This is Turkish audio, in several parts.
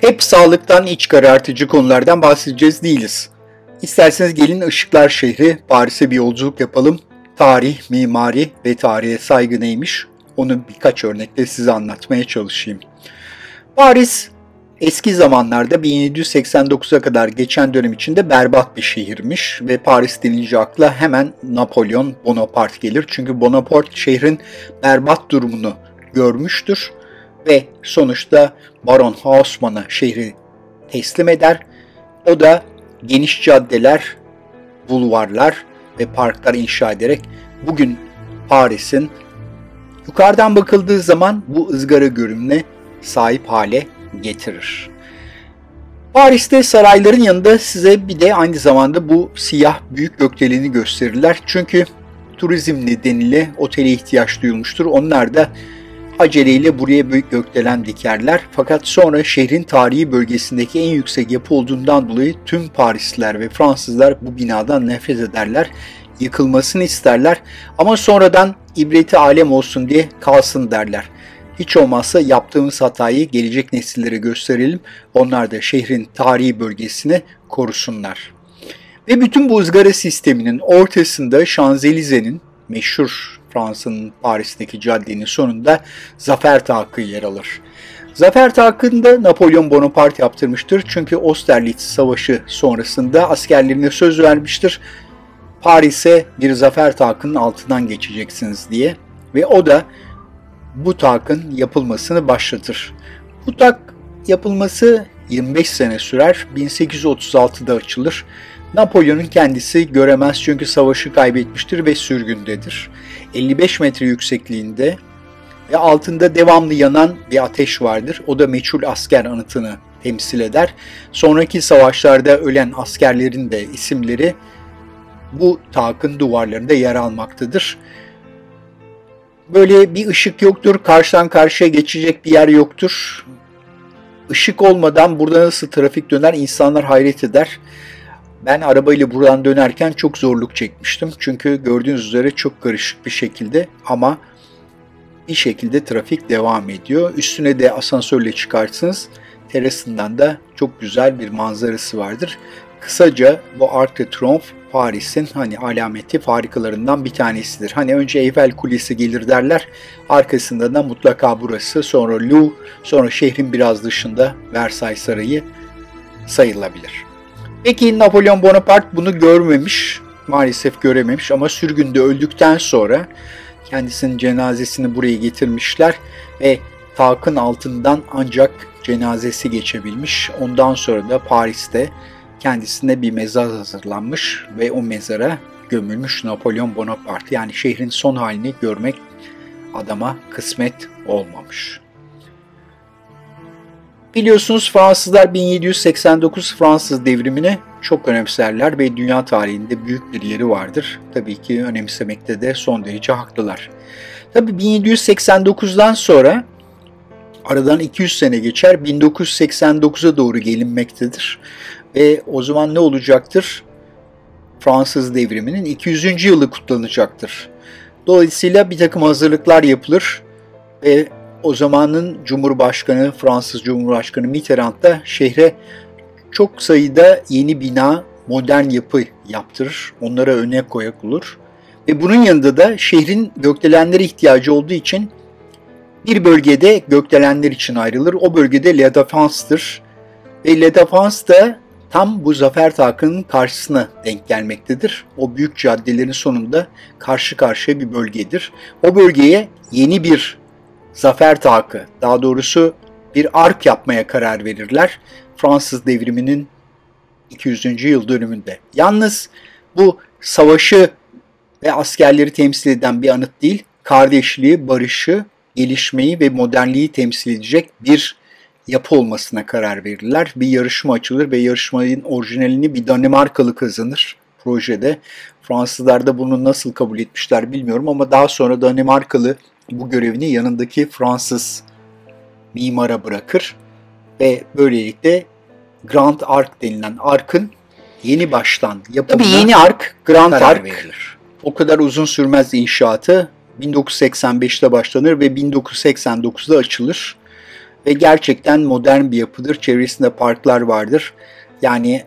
Hep sağlıktan iç karartıcı konulardan bahsedeceğiz değiliz. İsterseniz gelin ışıklar şehri Paris'e bir yolculuk yapalım. Tarih, mimari ve tarihe saygı neymiş onu birkaç örnekle size anlatmaya çalışayım. Paris eski zamanlarda 1789'a kadar geçen dönem içinde berbat bir şehirmiş ve Paris denince akla hemen Napolyon Bonaparte gelir. Çünkü Bonaparte şehrin berbat durumunu görmüştür ve sonuçta Baron Haussmann'a şehri teslim eder. O da geniş caddeler, bulvarlar ve parklar inşa ederek bugün Paris'in yukarıdan bakıldığı zaman bu ızgara görünümüne sahip hale getirir. Paris'te sarayların yanında size bir de aynı zamanda bu siyah büyük gökdeleni gösterirler. Çünkü turizm nedeniyle otele ihtiyaç duyulmuştur. Onlar da aceleyle buraya büyük gökdelen dikerler. Fakat sonra şehrin tarihi bölgesindeki en yüksek yapı olduğundan dolayı tüm Parisliler ve Fransızlar bu binadan nefret ederler. Yıkılmasını isterler ama sonradan ibreti alem olsun diye kalsın derler. Hiç olmazsa yaptığımız hatayı gelecek nesillere gösterelim. Onlar da şehrin tarihi bölgesini korusunlar. Ve bütün bu ızgara sisteminin ortasında Şanzelize'nin meşhur Fransa'nın Paris'teki caddenin sonunda Zafer Takı yer alır. Zafer Takı'nı da Napolyon Bonaparte yaptırmıştır. Çünkü Austerlitz Savaşı sonrasında askerlerine söz vermiştir. Paris'e bir zafer takının altından geçeceksiniz diye. Ve o da bu takın yapılmasını başlatır. Bu tak yapılması 25 sene sürer. 1836'da açılır. Napolyon'un kendisi göremez çünkü savaşı kaybetmiştir ve sürgündedir. 55 metre yüksekliğinde ve altında devamlı yanan bir ateş vardır. O da meçhul asker anıtını temsil eder. Sonraki savaşlarda ölen askerlerin de isimleri bu takın duvarlarında yer almaktadır. Böyle bir ışık yoktur, karşıdan karşıya geçecek bir yer yoktur. Işık olmadan burada nasıl trafik döner insanlar hayret eder. Ben arabayla buradan dönerken çok zorluk çekmiştim. Çünkü gördüğünüz üzere çok karışık bir şekilde ama bir şekilde trafik devam ediyor. Üstüne de asansörle çıkarsınız. Terasından da çok güzel bir manzarası vardır. Kısaca bu Arc de Triomphe Paris'in hani alameti farikalarından bir tanesidir. Hani önce Eiffel Kulesi gelir derler. Arkasında da mutlaka burası, sonra Louvre, sonra şehrin biraz dışında Versailles Sarayı sayılabilir. Peki Napolyon Bonaparte bunu görmemiş, maalesef görememiş ama sürgünde öldükten sonra kendisinin cenazesini buraya getirmişler ve takın altından ancak cenazesi geçebilmiş. Ondan sonra da Paris'te kendisine bir mezar hazırlanmış ve o mezara gömülmüş Napolyon Bonaparte. Yani şehrin son halini görmek adama kısmet olmamış. Biliyorsunuz Fransızlar 1789 Fransız devrimini çok önemserler ve dünya tarihinde büyük bir yeri vardır. Tabii ki önemsemekte de son derece haklılar. Tabii 1789'dan sonra aradan 200 sene geçer 1989'a doğru gelinmektedir. Ve o zaman ne olacaktır? Fransız devriminin 200. yılı kutlanacaktır. Dolayısıyla bir takım hazırlıklar yapılır ve o zamanın Cumhurbaşkanı, Fransız Cumhurbaşkanı Mitterrand da şehre çok sayıda yeni bina, modern yapı yaptırır. Onlara öne koyak olur. Ve bunun yanında da şehrin gökdelenlere ihtiyacı olduğu için bir bölgede gökdelenler için ayrılır. O bölgede La Défense'dır. Ve La Défense da tam bu Zafer Takı'nın karşısına denk gelmektedir. O büyük caddelerin sonunda karşı karşıya bir bölgedir. O bölgeye yeni bir zafer takı, daha doğrusu bir ark yapmaya karar verirler. Fransız devriminin 200. yıl dönümünde. Yalnız bu savaşı ve askerleri temsil eden bir anıt değil, kardeşliği, barışı, gelişmeyi ve modernliği temsil edecek bir yapı olmasına karar verirler. Bir yarışma açılır ve yarışmanın orijinalini bir Danimarkalı kazanır projede. Fransızlar da bunu nasıl kabul etmişler bilmiyorum ama daha sonra Danimarkalı bu görevini yanındaki Fransız mimara bırakır ve böylelikle Grand Arc denilen arkın yeni baştan yapımına Tabii yeni ark Grand Arc verilir. O kadar uzun sürmez inşaatı. 1985'te başlanır ve 1989'da açılır. ve gerçekten modern bir yapıdır. Çevresinde parklar vardır. Yani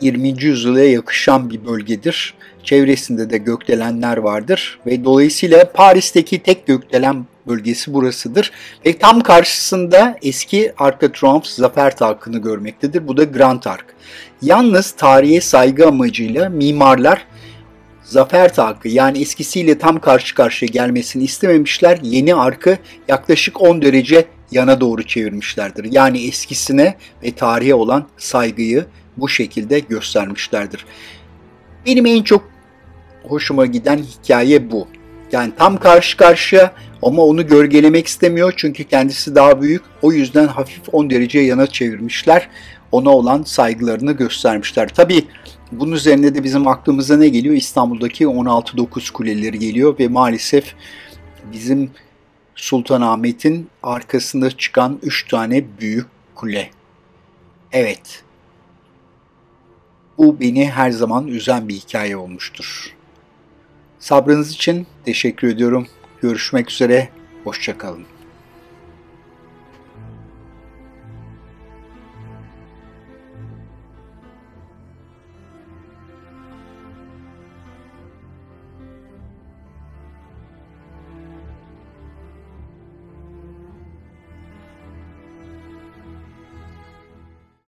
20. yüzyıla yakışan bir bölgedir. Çevresinde de gökdelenler vardır ve dolayısıyla Paris'teki tek gökdelen bölgesi burasıdır. Ve tam karşısında eski Arc de Triomphe Zafer Takı'nı görmektedir. Bu da Grand Arc. Yalnız tarihe saygı amacıyla mimarlar Zafer Takı yani eskisiyle tam karşı karşıya gelmesini istememişler. Yeni arkı yaklaşık 10 derece yana doğru çevirmişlerdir. Yani eskisine ve tarihe olan saygıyı bu şekilde göstermişlerdir. Benim en çok hoşuma giden hikaye bu. Yani tam karşı karşıya ama onu gölgelemek istemiyor çünkü kendisi daha büyük. O yüzden hafif 10 derece yana çevirmişler. Ona olan saygılarını göstermişler. Tabi bunun üzerine de bizim aklımıza ne geliyor? İstanbul'daki 16-9 kuleleri geliyor ve maalesef bizim Sultanahmet'in arkasında çıkan 3 tane büyük kule. Evet. Bu beni her zaman üzen bir hikaye olmuştur. Sabrınız için teşekkür ediyorum. Görüşmek üzere. Hoşçakalın.